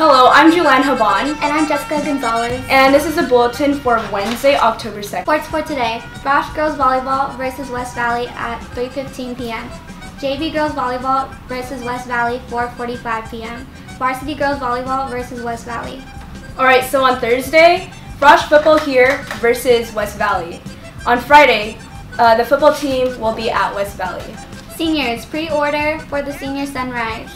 Hello, I'm Julan Haban. And I'm Jessica Gonzalez. And this is a bulletin for Wednesday, October 2nd. Sports for today. Frosh Girls Volleyball versus West Valley at 3.15 p.m. JV Girls Volleyball versus West Valley 4.45 p.m. Varsity Girls Volleyball versus West Valley. Alright, so on Thursday, Frosh Football here versus West Valley. On Friday, uh, the football team will be at West Valley. Seniors, pre-order for the Senior Sunrise.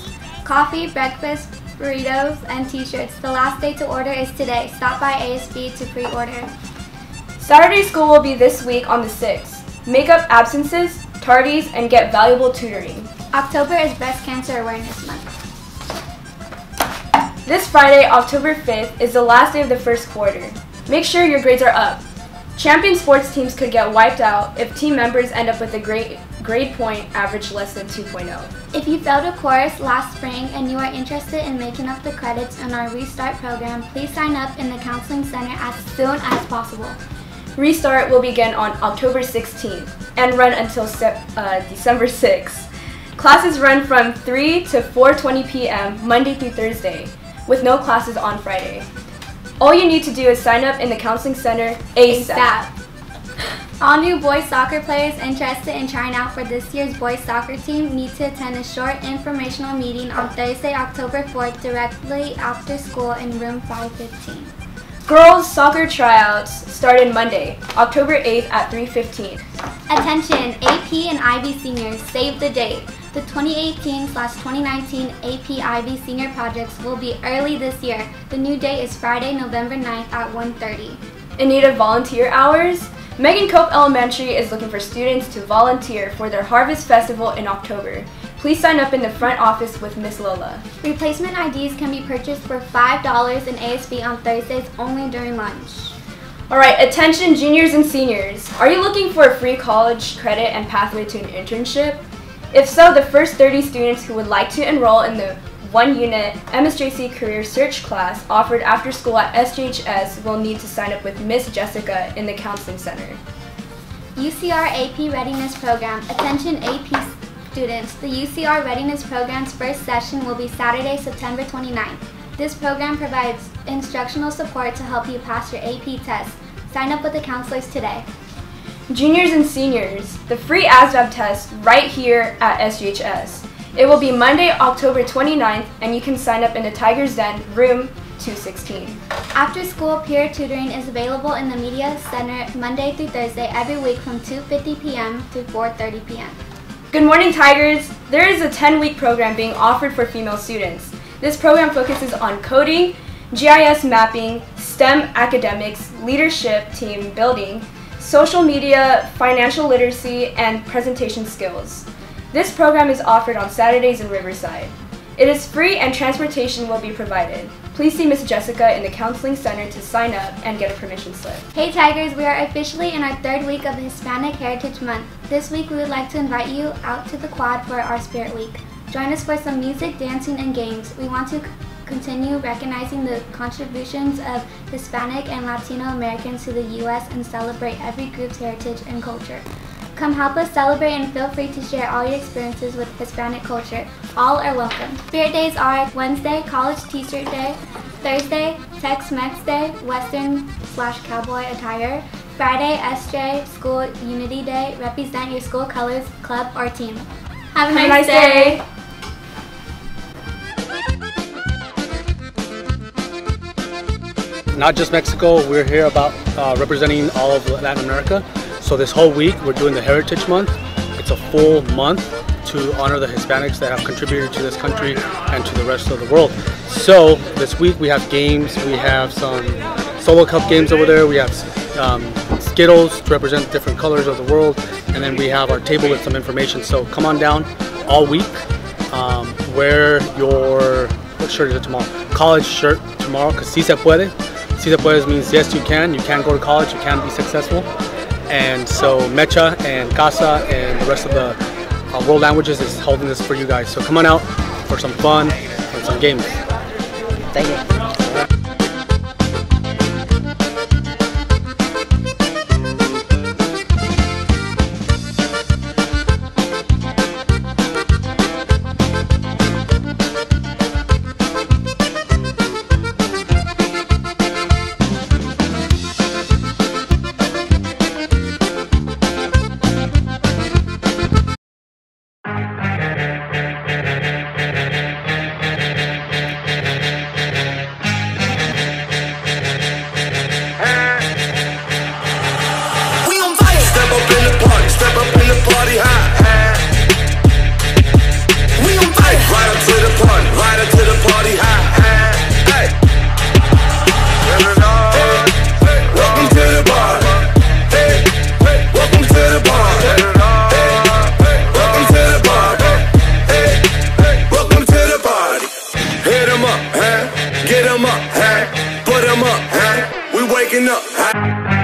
Coffee, breakfast, burritos, and t-shirts. The last day to order is today. Stop by ASB to pre-order. Saturday school will be this week on the 6th. Make up absences, tardies, and get valuable tutoring. October is Breast Cancer Awareness Month. This Friday, October 5th, is the last day of the first quarter. Make sure your grades are up. Champion sports teams could get wiped out if team members end up with a grade, grade point average less than 2.0. If you failed a course last spring and you are interested in making up the credits in our Restart program, please sign up in the Counseling Center as soon as possible. Restart will begin on October 16th and run until uh, December 6th. Classes run from 3 to 4.20 p.m. Monday through Thursday, with no classes on Friday. All you need to do is sign up in the Counseling Center ASAP. ASAP. All new boys soccer players interested in trying out for this year's boys soccer team need to attend a short informational meeting on Thursday, October 4th directly after school in room 515. Girls soccer tryouts started Monday, October 8th at 3.15. Attention, AP and IB seniors, save the date. The 2018-2019 AP IB Senior Projects will be early this year. The new date is Friday, November 9th at 1.30. In need of volunteer hours? Megan Cope Elementary is looking for students to volunteer for their Harvest Festival in October. Please sign up in the front office with Miss Lola. Replacement IDs can be purchased for $5 in ASB on Thursdays only during lunch. Alright, attention juniors and seniors. Are you looking for a free college credit and pathway to an internship? If so, the first 30 students who would like to enroll in the one unit MSJC Career Search class offered after school at SJHS will need to sign up with Miss Jessica in the Counseling Center. UCR AP Readiness Program. Attention AP students. The UCR Readiness Program's first session will be Saturday, September 29th. This program provides instructional support to help you pass your AP test. Sign up with the counselors today. Juniors and seniors, the free ASVAB test right here at SJHS. It will be Monday, October 29th, and you can sign up in the Tiger's Den, room 216. After school peer tutoring is available in the Media Center Monday through Thursday every week from 2.50 p.m. to 4.30 p.m. Good morning, Tigers! There is a 10-week program being offered for female students. This program focuses on coding, GIS mapping, STEM academics, leadership team building, social media, financial literacy, and presentation skills. This program is offered on Saturdays in Riverside. It is free and transportation will be provided. Please see Miss Jessica in the Counseling Center to sign up and get a permission slip. Hey Tigers, we are officially in our third week of Hispanic Heritage Month. This week we would like to invite you out to the quad for our Spirit Week. Join us for some music, dancing, and games. We want to continue recognizing the contributions of Hispanic and Latino Americans to the U.S. and celebrate every group's heritage and culture. Come help us celebrate and feel free to share all your experiences with Hispanic culture. All are welcome. Spirit days are Wednesday, College T-shirt day, Thursday, Tex-Mex day, Western slash cowboy attire, Friday, SJ, School Unity Day, represent your school colors, club, or team. Have a nice, Have a nice day. day. not just Mexico, we're here about uh, representing all of Latin America. So this whole week we're doing the Heritage Month. It's a full month to honor the Hispanics that have contributed to this country and to the rest of the world. So this week we have games, we have some solo cup games over there, we have um, Skittles to represent different colors of the world, and then we have our table with some information. So come on down all week, um, wear your, what shirt is it tomorrow? College shirt tomorrow, because si se puede. Si se puede means yes, you can. You can go to college. You can be successful. And so Mecha and Casa and the rest of the uh, world languages is holding this for you guys. So come on out for some fun and some games. Thank you. them up. We waking up.